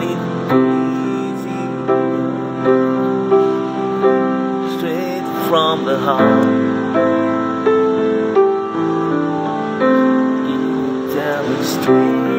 but easy. Straight from the heart. You straight.